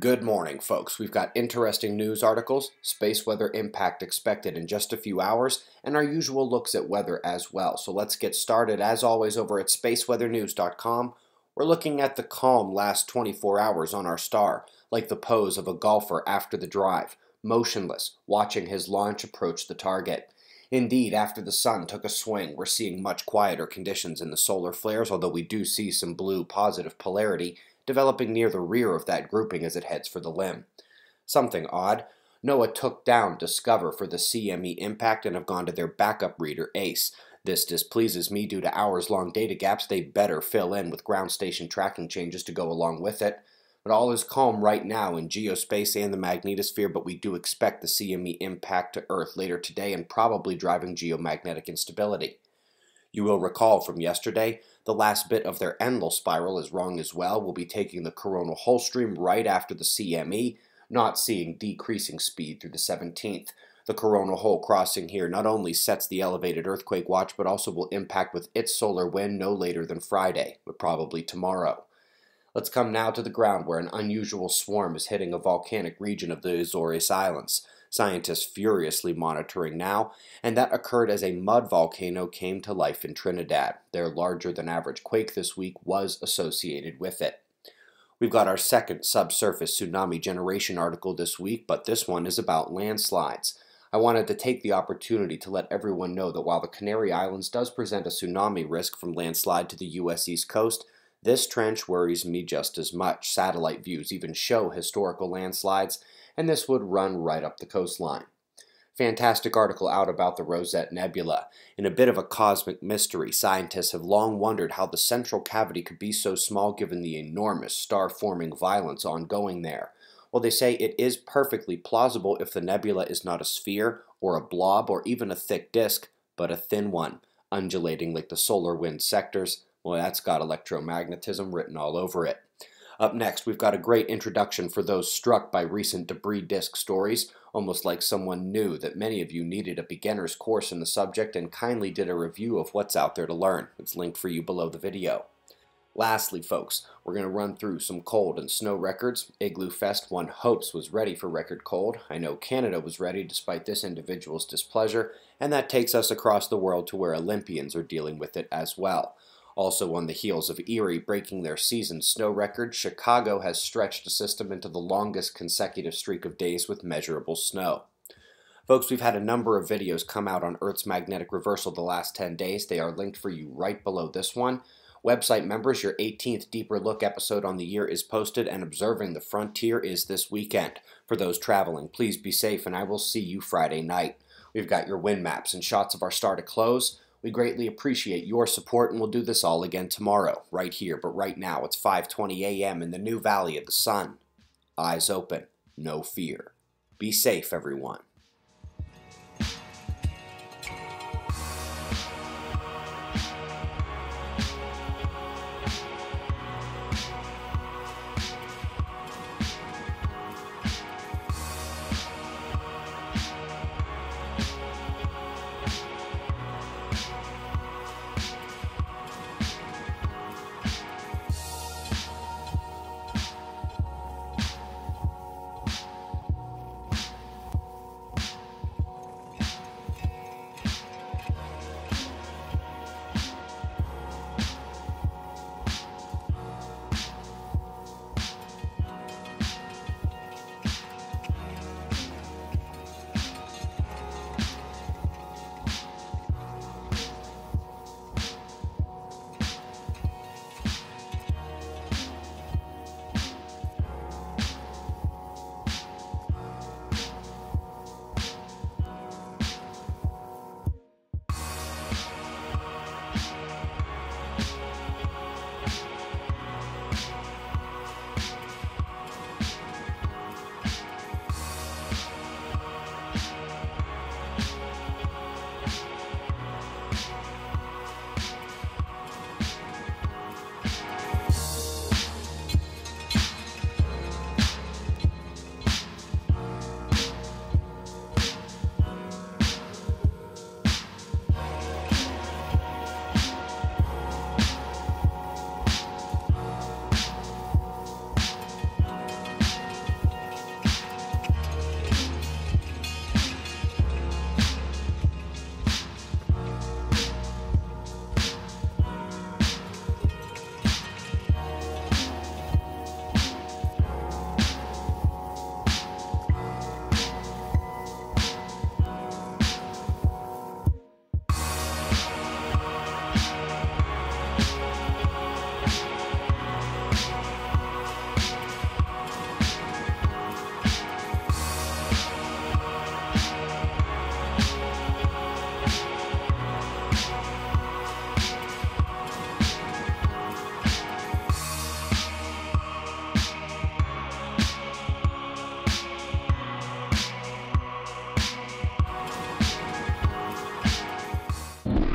Good morning, folks. We've got interesting news articles, space weather impact expected in just a few hours, and our usual looks at weather as well. So let's get started, as always, over at spaceweathernews.com. We're looking at the calm last 24 hours on our star, like the pose of a golfer after the drive, motionless, watching his launch approach the target. Indeed, after the sun took a swing, we're seeing much quieter conditions in the solar flares, although we do see some blue positive polarity developing near the rear of that grouping as it heads for the limb. Something odd. NOAA took down DSCOVR for the CME impact and have gone to their backup reader, ACE. This displeases me due to hours long data gaps they better fill in with ground station tracking changes to go along with it. But all is calm right now in geospace and the magnetosphere, but we do expect the CME impact to Earth later today and probably driving geomagnetic instability. You will recall from yesterday, the last bit of their Enlil spiral is wrong as well. We'll be taking the coronal hole stream right after the CME, not seeing decreasing speed through the 17th. The coronal hole crossing here not only sets the elevated earthquake watch, but also will impact with its solar wind no later than Friday, but probably tomorrow. Let's come now to the ground where an unusual swarm is hitting a volcanic region of the Azores Islands scientists furiously monitoring now, and that occurred as a mud volcano came to life in Trinidad. Their larger than average quake this week was associated with it. We've got our second subsurface tsunami generation article this week, but this one is about landslides. I wanted to take the opportunity to let everyone know that while the Canary Islands does present a tsunami risk from landslide to the U.S. East Coast, this trench worries me just as much. Satellite views even show historical landslides, and this would run right up the coastline. Fantastic article out about the Rosette Nebula. In a bit of a cosmic mystery, scientists have long wondered how the central cavity could be so small given the enormous star-forming violence ongoing there. Well, they say it is perfectly plausible if the nebula is not a sphere, or a blob, or even a thick disk, but a thin one, undulating like the solar wind sectors. Well, that's got electromagnetism written all over it. Up next, we've got a great introduction for those struck by recent debris disk stories, almost like someone knew that many of you needed a beginner's course in the subject and kindly did a review of what's out there to learn. It's linked for you below the video. Lastly, folks, we're going to run through some cold and snow records. Igloo Fest one hopes was ready for record cold. I know Canada was ready despite this individual's displeasure, and that takes us across the world to where Olympians are dealing with it as well. Also on the heels of Erie breaking their season snow record, Chicago has stretched a system into the longest consecutive streak of days with measurable snow. Folks, we've had a number of videos come out on Earth's magnetic reversal the last 10 days. They are linked for you right below this one. Website members, your 18th Deeper Look episode on the year is posted, and Observing the Frontier is this weekend. For those traveling, please be safe, and I will see you Friday night. We've got your wind maps and shots of our star to close. We greatly appreciate your support and we'll do this all again tomorrow, right here. But right now, it's 5:20 a.m. in the new Valley of the Sun. Eyes open, no fear. Be safe, everyone.